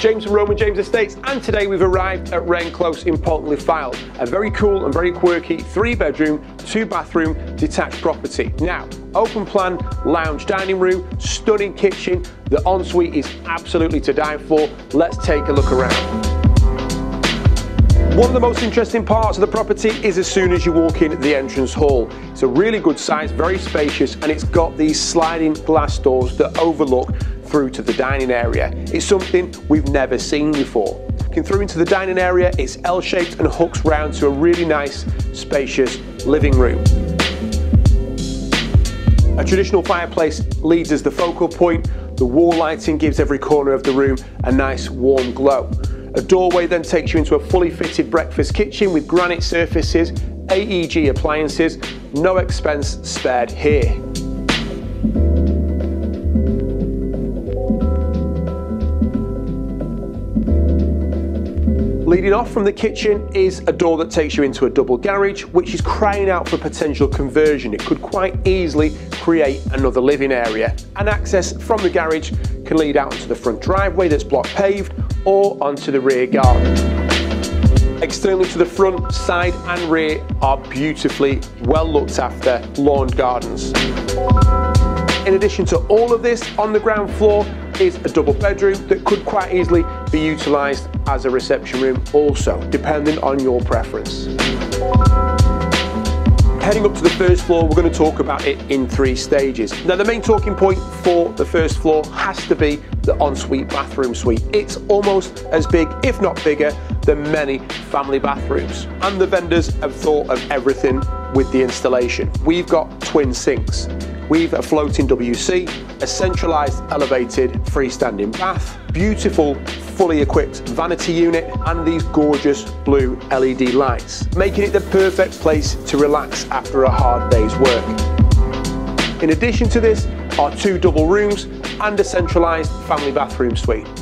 James from Roman James Estates and today we've arrived at Wren Close in Poulton-le-Fylde, a very cool and very quirky three bedroom, two bathroom detached property. Now, open plan, lounge dining room, stunning kitchen, the ensuite is absolutely to die for. Let's take a look around. One of the most interesting parts of the property is as soon as you walk in the entrance hall. It's a really good size, very spacious, and it's got these sliding glass doors that overlook through to the dining area. It's something we've never seen before. Looking through into the dining area, it's L-shaped and hooks round to a really nice, spacious living room. A traditional fireplace leads as the focal point. The wall lighting gives every corner of the room a nice warm glow. A doorway then takes you into a fully fitted breakfast kitchen with granite surfaces, AEG appliances, no expense spared here. Leading off from the kitchen is a door that takes you into a double garage, which is crying out for potential conversion. It could quite easily create another living area. And access from the garage can lead out into the front driveway that's block paved or onto the rear garden. Externally to the front, side and rear are beautifully well looked after lawned gardens. In addition to all of this, on the ground floor is a double bedroom that could quite easily be utilised as a reception room also, depending on your preference. Heading up to the first floor, we're going to talk about it in three stages. Now, the main talking point for the first floor has to be the ensuite bathroom suite. It's almost as big, if not bigger, than many family bathrooms. And the vendors have thought of everything with the installation. We've got twin sinks. We've a floating WC, a centralised elevated freestanding bath, beautiful fully equipped vanity unit and these gorgeous blue LED lights, making it the perfect place to relax after a hard day's work. In addition to this are two double rooms and a centralised family bathroom suite.